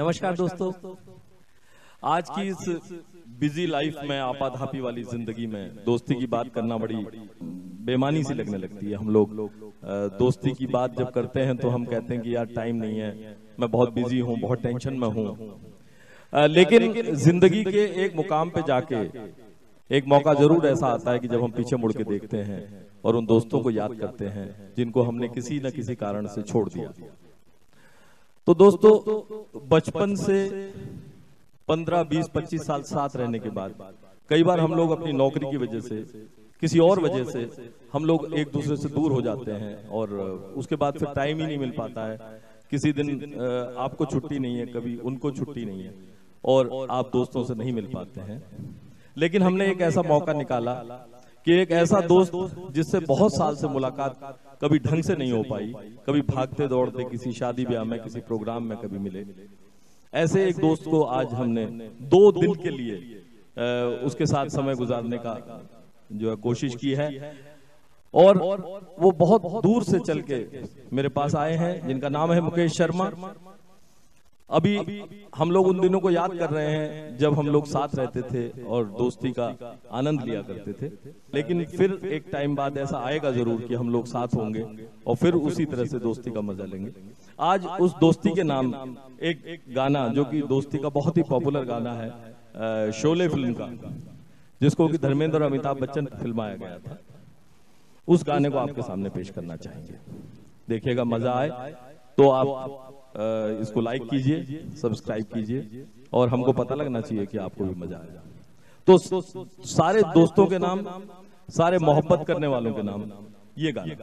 नमस्कार दोस्तों। आज की इस बिज़ी लाइफ में आपाधापी वाली ज़िंदगी में दोस्ती की बात करना बड़ी बेमानी सी लगने लगती है हम लोग। दोस्ती की बात जब करते हैं तो हम कहते हैं कि यार टाइम नहीं है मैं बहुत बिज़ी हूँ बहुत टेंशन में हूँ। लेकिन ज़िंदगी के एक मुकाम पे जाके एक मौका ज़रूर ऐसा आता है कि जब हम पीछे मुड़ के देखते हैं और उन दोस्तों को याद करते हैं जिनको हमने किसी न किसी कारण से छोड़ दिया। तो दोस्तों बचपन से 15, 20, 25 साल साथ रहने के बाद कई बार हम लोग अपनी नौकरी की वजह से किसी और वजह से हम लोग एक दूसरे से दूर हो जाते हैं और उसके बाद फिर टाइम ही नहीं मिल पाता है। किसी दिन आपको छुट्टी नहीं है कभी उनको छुट्टी नहीं है और आप दोस्तों से नहीं मिल पाते हैं। लेकिन हमने एक ऐसा मौका निकाला कि एक ऐसा दोस्त जिससे बहुत साल से मुलाकात कभी ढंग से नहीं हो पाई, कभी भागते दौड़ते किसी शादी ब्याह में, किसी प्रोग्राम में कभी मिले। ऐसे एक दोस्त को आज हमने दो दिन के लिए उसके साथ समय गुजारने का जो है कोशिश की है। और वो बहुत दूर से चल के मेरे पास आए हैं, जिनका नाम है मुकेश शर्मा। अभी हम लोग उन दिनों को याद कर रहे हैं जब हम लोग साथ रहते थे और दोस्ती का आनंद लिया करते थे। लेकिन फिर एक टाइम बाद ऐसा आएगा ज़रूर कि हम लोग साथ होंगे और फिर उसी तरह से दोस्ती का मज़ा लेंगे। आज उस दोस्ती के नाम एक गाना जो कि दोस्ती का बहुत ही पॉपुलर गाना है शोले फ़िल्म का, जिसको कि धर्मेंद्र और अमिताभ बच्चन फिल्माया गया था। उस गाने को आपके सामने पेश करना चाहेंगे। देखिएगा, मज़ा आए तो आप इसको लाइक कीजिए सब्सक्राइब कीजिए, और हमको पता लगना चाहिए कि आपको भी मज़ा आएगा तो सारे दोस्तों के नाम, सारे मोहब्बत करने वालों के नाम, ये गाना।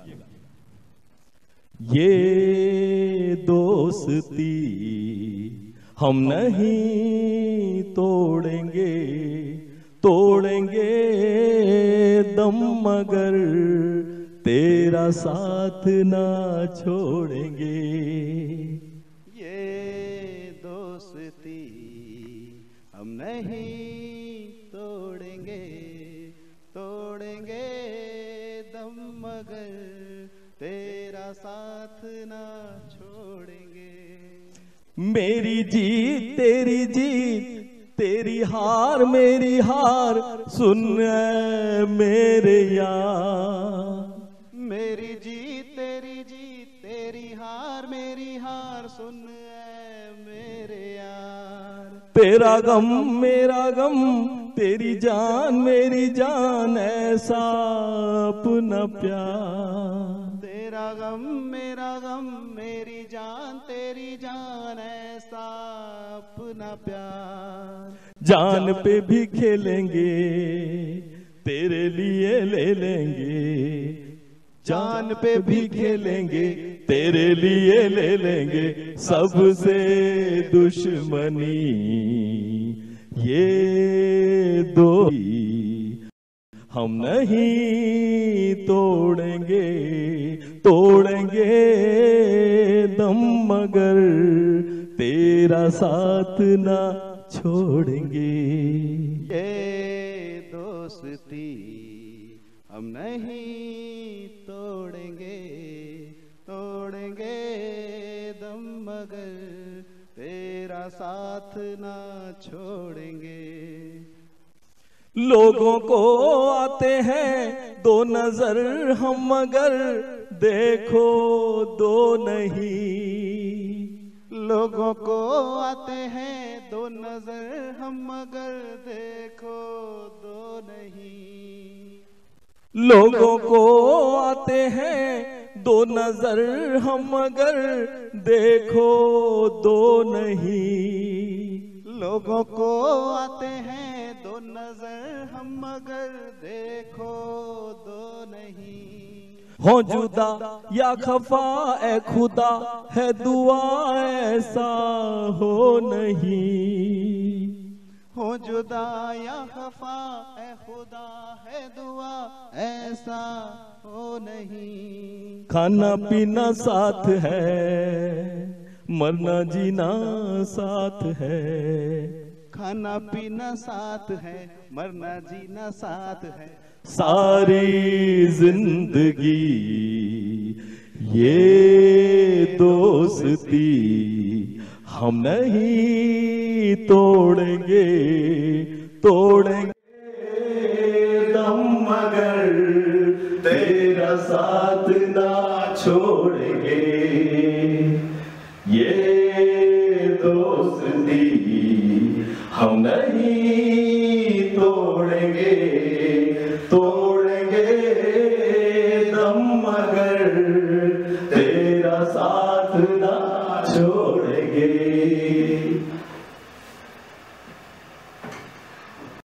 ये दोस्ती हम नहीं तोड़ेंगे तोड़ेंगे दम मगर तेरा साथ ना छोड़ेंगे। दोस्ती हम नहीं तोड़ेंगे तोड़ेंगे दम मगर तेरा साथ ना छोड़ेंगे। मेरी जीत तेरी जीत तेरी हार मेरी हार सुन मेरे यार। मेरी जीत तेरी जीत तेरी हार मेरी हार सुन तेरा गम मेरा गम तेरी जान मेरी जान ऐसा अपना प्यार। तेरा गम मेरा गम मेरी जान तेरी जान ऐसा अपना प्यार। जान पे भी खेलेंगे तेरे लिए ले लेंगे। जान पे भी खेलेंगे तेरे लिए ले लेंगे सबसे दुश्मनी। ये दो हम नहीं तोड़ेंगे तोड़ेंगे दम मगर तेरा साथ ना छोड़ेंगे। ये दोस्ती हम नहीं तोड़ेंगे। साथ ना छोड़ेंगे। लोगों को आते हैं दो नज़र हम मगर देखो दो नहीं। लोगों को आते हैं दो नज़र हम मगर देखो दो नहीं। लोगों को आते हैं दो नज़र हम मगर देखो दो नहीं। लोगों को आते हैं दो नज़र हम मगर देखो दो नहीं। हो जुदा या खफा ए खुदा है दुआ ऐसा हो नहीं। हो जुदा या खफा ए खुदा है दुआ ऐसा हो नहीं। खाना पीना साथ है। मरना जीना साथ है। खाना पीना साथ है मरना जीना साथ है। सारी ज़िंदगी ये दोस्ती हम नहीं तोड़ेंगे तोड़ेंगे। हम नहीं तोड़ेंगे तोड़ेंगे दम मगर तेरा साथ